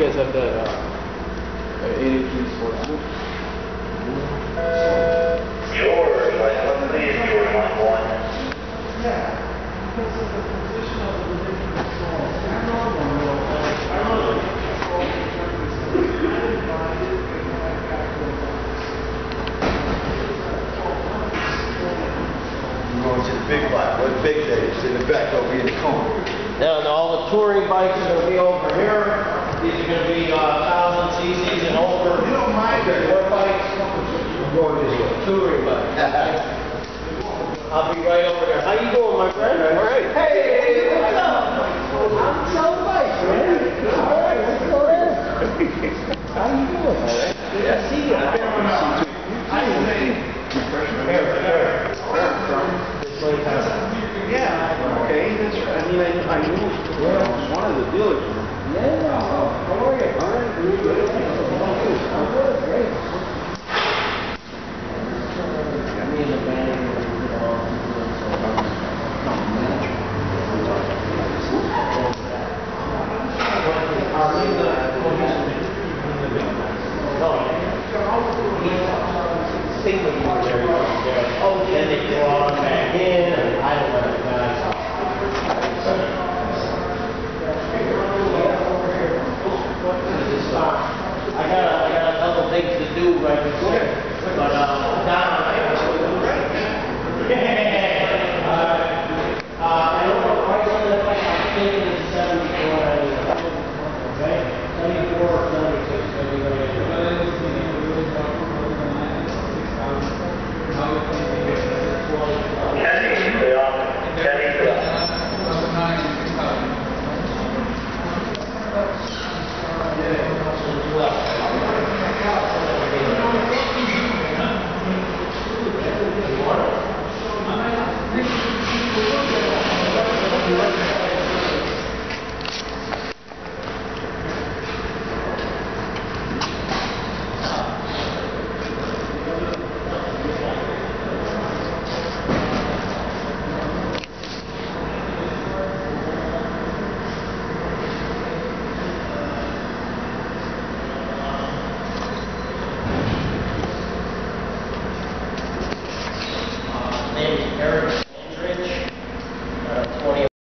guys have that, uh, uh, eighty-three sportsbook? George, line one, please, George, line one. Yeah, because of the position of the ridiculous song. I know one. I know the song in terms of the I didn't buy it, I got to the We're going to the big lot, what big days, in the back over in the corner. Now, all the touring bikes are gonna be over here. These are gonna be, uh, thousand CCs and over. You don't mind that. Tour bikes, We're going this way. touring bikes. I'll be right over there. How you doing, my friend? All right. Hey, what's up? I'm selling bikes, man. All right, what's going on? How you doing, man? Good to see you. Here, here. This way, past. Yeah, okay, that's right. I mean, I, I knew, one of the dealers. Yeah, how are you? All right, good, good. I'm good, great. Me and the band, you know, Oh, then they go on back in, and I don't let the guys. I got,